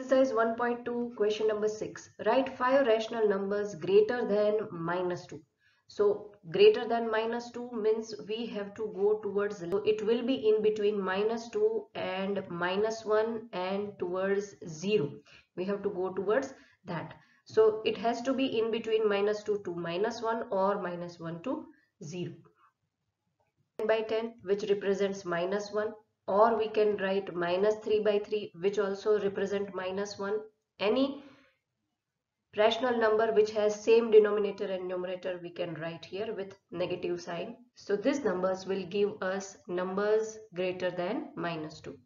Exercise 1.2 question number 6. Write 5 rational numbers greater than minus 2. So greater than minus 2 means we have to go towards so it will be in between minus 2 and minus 1 and towards 0. We have to go towards that. So it has to be in between minus 2 to minus 1 or minus 1 to 0. 10 by 10 which represents minus 1 or we can write minus 3 by 3 which also represent minus 1 any rational number which has same denominator and numerator we can write here with negative sign. So these numbers will give us numbers greater than minus 2